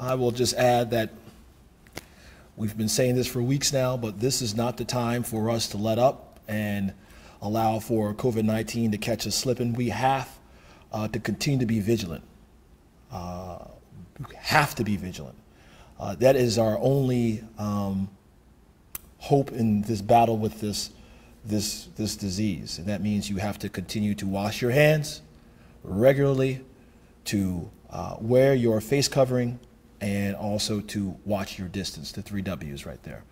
I will just add that we've been saying this for weeks now, but this is not the time for us to let up and allow for COVID-19 to catch us slipping. We have uh, to continue to be vigilant. Uh, have to be vigilant. Uh, that is our only um, hope in this battle with this, this, this disease. And that means you have to continue to wash your hands regularly, to uh, wear your face covering, and also to watch your distance, the three W's right there.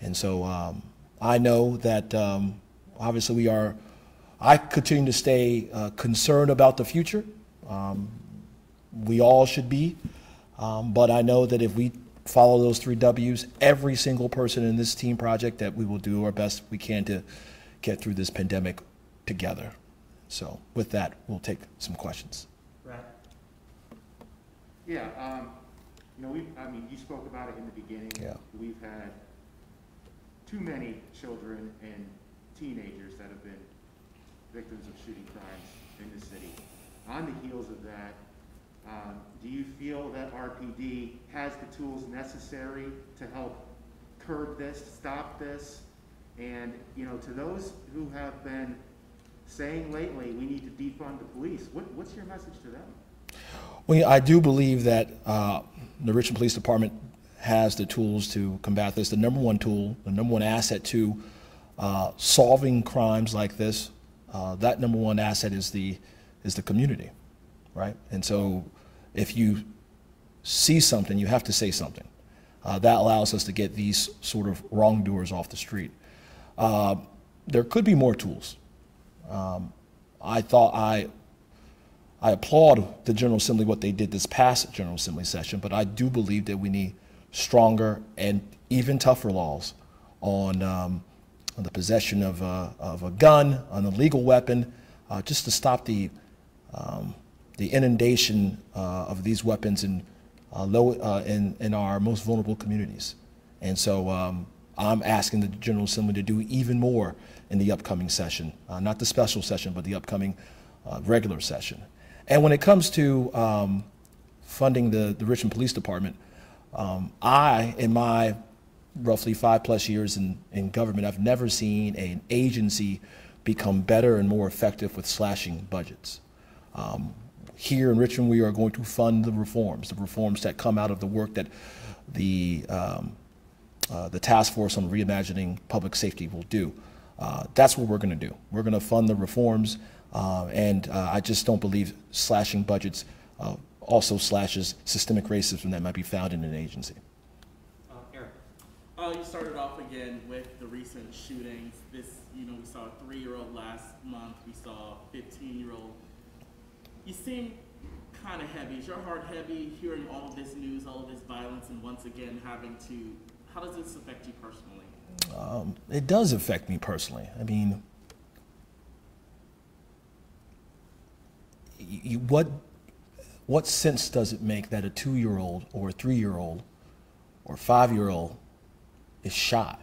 And so um, I know that um, obviously we are, I continue to stay uh, concerned about the future. Um, we all should be. Um, but I know that if we follow those three W's, every single person in this team project, that we will do our best we can to get through this pandemic together. So with that, we'll take some questions. Brad? Yeah, um, you know, we, I mean, you spoke about it in the beginning. Yeah. We've had too many children and teenagers that have been victims of shooting crimes in the city. On the heels of that, um, do you feel that RPD has the tools necessary to help curb this, stop this? And, you know, to those who have been saying lately, we need to defund the police, what, what's your message to them? Well, I do believe that uh, the Richmond Police Department has the tools to combat this. The number one tool, the number one asset to uh, solving crimes like this, uh, that number one asset is the is the community, right? And so, if you see something, you have to say something. Uh, that allows us to get these sort of wrongdoers off the street. Uh, there could be more tools. Um, I thought I I applaud the General Assembly what they did this past General Assembly session, but I do believe that we need stronger and even tougher laws on, um, on the possession of a, of a gun, on a legal weapon, uh, just to stop the, um, the inundation uh, of these weapons in, uh, low, uh, in, in our most vulnerable communities. And so um, I'm asking the General Assembly to do even more in the upcoming session, uh, not the special session, but the upcoming uh, regular session. And when it comes to um, funding the, the Richmond Police Department, um, I, in my roughly five plus years in, in government, I've never seen an agency become better and more effective with slashing budgets. Um, here in Richmond, we are going to fund the reforms, the reforms that come out of the work that the, um, uh, the task force on reimagining public safety will do. Uh, that's what we're going to do. We're going to fund the reforms uh, and uh, I just don't believe slashing budgets uh, also slashes systemic racism that might be found in an agency. Uh, Eric? Uh, you started off again with the recent shootings. This, you know, we saw a three-year-old last month. We saw a 15-year-old. You seem kind of heavy. Is your heart heavy hearing all of this news, all of this violence, and once again having to, how does this affect you personally? Um, it does affect me personally. I mean, you, what, what sense does it make that a two-year-old or a three-year-old or five-year-old is shot?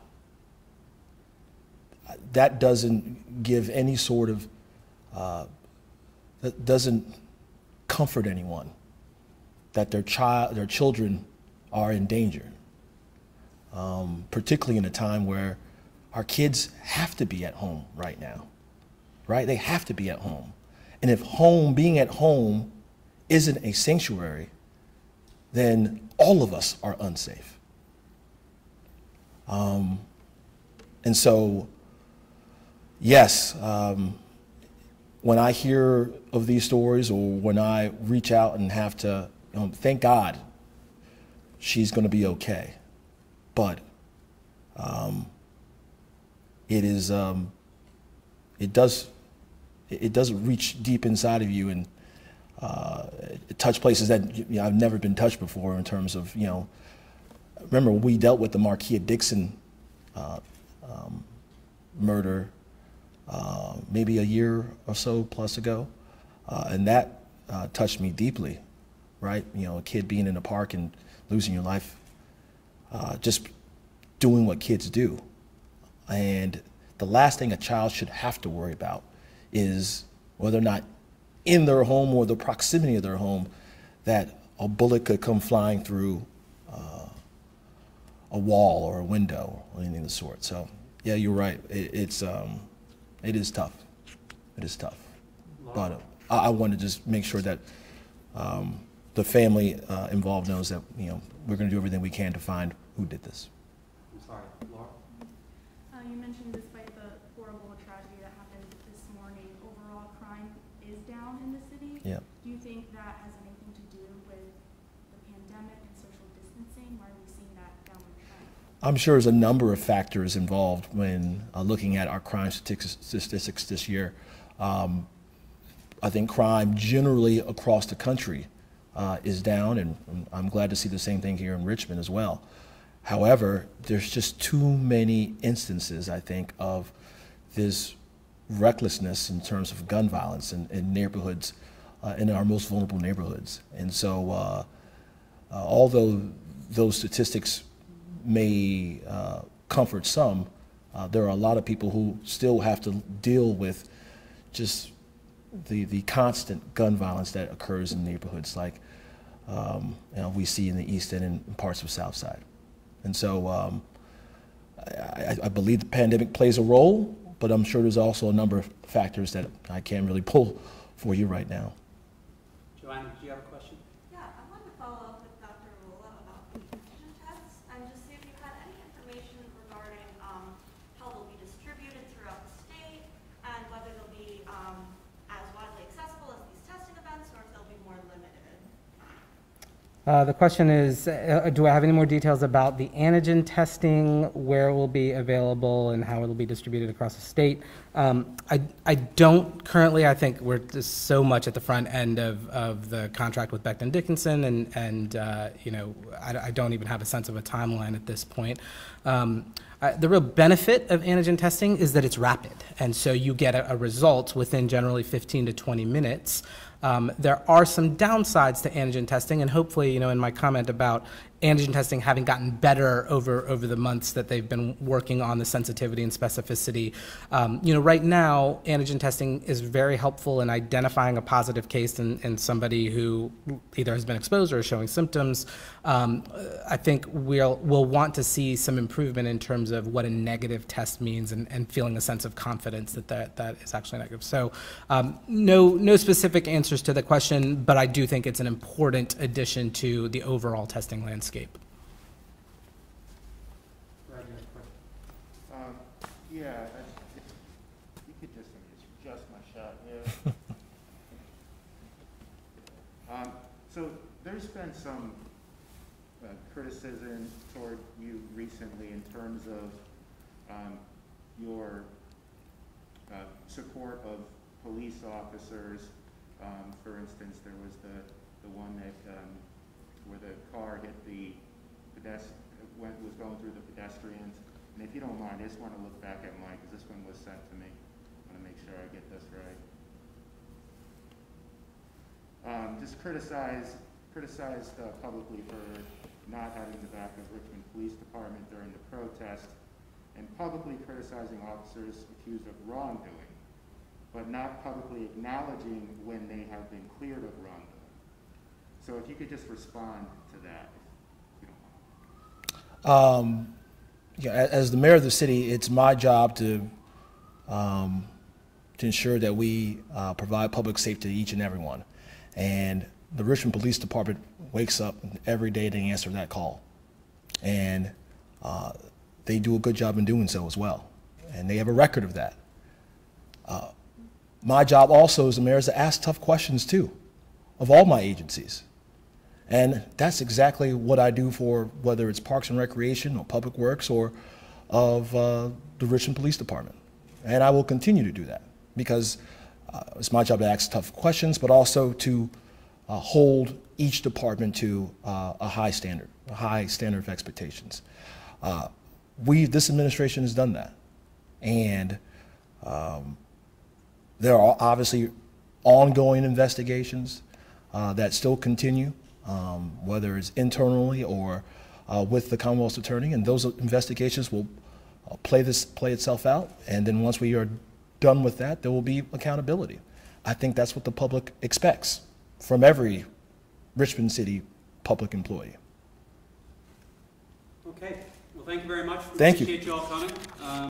That doesn't give any sort of, uh, that doesn't comfort anyone that their child, their children are in danger. Um, particularly in a time where our kids have to be at home right now, right? They have to be at home. And if home, being at home, isn't a sanctuary, then all of us are unsafe. Um, and so, yes, um, when I hear of these stories or when I reach out and have to, know, thank God she's going to be okay. But um, it is, um, it does it doesn't reach deep inside of you and uh, touch places that you know, I've never been touched before in terms of, you know, remember we dealt with the Markiya Dickson uh, um, murder uh, maybe a year or so plus ago, uh, and that uh, touched me deeply, right? You know, a kid being in a park and losing your life, uh, just doing what kids do. And the last thing a child should have to worry about is whether or not in their home or the proximity of their home that a bullet could come flying through uh, a wall or a window or anything of the sort. So, yeah, you're right. It, it's um, it is tough. It is tough. But uh, I, I want to just make sure that um, the family uh, involved knows that you know we're going to do everything we can to find who did this. I'm sorry, Laura? Uh, you mentioned despite the horrible tragedy that happened this morning, overall crime is down in the city. Yeah. Do you think that has anything to do with the pandemic and social distancing? Why are we seeing that downward trend? I'm sure there's a number of factors involved when uh, looking at our crime statistics, statistics this year. Um, I think crime generally across the country uh, is down, and I'm glad to see the same thing here in Richmond as well. However, there's just too many instances, I think, of this recklessness in terms of gun violence in, in neighborhoods, uh, in our most vulnerable neighborhoods. And so, uh, uh, although those statistics may uh, comfort some, uh, there are a lot of people who still have to deal with just the, the constant gun violence that occurs in neighborhoods like um, you know, we see in the East End and parts of South Side. And so um, I, I believe the pandemic plays a role, but I'm sure there's also a number of factors that I can't really pull for you right now. Joanne, do you have a question? Yeah, I wanted to follow up with Dr. Avula about the antigen tests and just see if you had any information regarding um, how they'll be distributed throughout the state and whether they'll be um, as widely accessible as these testing events or if they'll be more limited. Uh, The question is, uh, do I have any more details about the antigen testing, where it will be available, and how it'll be distributed across the state? Um, I I don't currently, I think we're just so much at the front end of of the contract with Becton Dickinson, and, and uh, you know, I I don't even have a sense of a timeline at this point. Um, uh, The real benefit of antigen testing is that it's rapid, and so you get a a result within generally 15 to 20 minutes. Um, There are some downsides to antigen testing, and hopefully, you know, in my comment about antigen testing having gotten better over, over the months that they've been working on the sensitivity and specificity. Um, you know, right now, antigen testing is very helpful in identifying a positive case in, in somebody who either has been exposed or is showing symptoms. Um, I think we'll, we'll want to see some improvement in terms of what a negative test means and, and feeling a sense of confidence that that, that is actually negative. So, um, no, no specific answers to the question, but I do think it's an important addition to the overall testing landscape. Brad, you have a question? Um, yeah, if you could just, let me just adjust my shot here. Um, so there's been some uh, criticism toward you recently in terms of, um, your, uh, support of police officers. Um, for instance, there was the, the one that, um, where the car hit the pedestrian, was going through the pedestrians. And if you don't mind, I just want to look back at mine, because this one was sent to me. I want to make sure I get this right. Um, just criticize, criticized uh, publicly for not having the back of Richmond Police Department during the protest, and publicly criticizing officers accused of wrongdoing, but not publicly acknowledging when they have been cleared of wrongdoing. So if you could just respond to that. Um, yeah, as the mayor of the city, it's my job to um, to ensure that we uh, provide public safety to each and every one. And the Richmond Police Department wakes up every day to answer that call, and uh, they do a good job in doing so as well. And they have a record of that. Uh, my job also as the mayor is to ask tough questions too, of all my agencies. And that's exactly what I do for whether it's Parks and Recreation or Public Works or of uh, the Richmond Police Department. And I will continue to do that because uh, it's my job to ask tough questions, but also to uh, hold each department to uh, a high standard, a high standard of expectations. Uh, we, this administration has done that. And um, there are obviously ongoing investigations uh, that still continue, um, whether it's internally or uh, with the Commonwealth's attorney, and those investigations will uh, play this play itself out. And then once we are done with that, there will be accountability. I think that's what the public expects from every Richmond City public employee. Okay, well, thank you very much. Thank you. Appreciate you all coming. Um,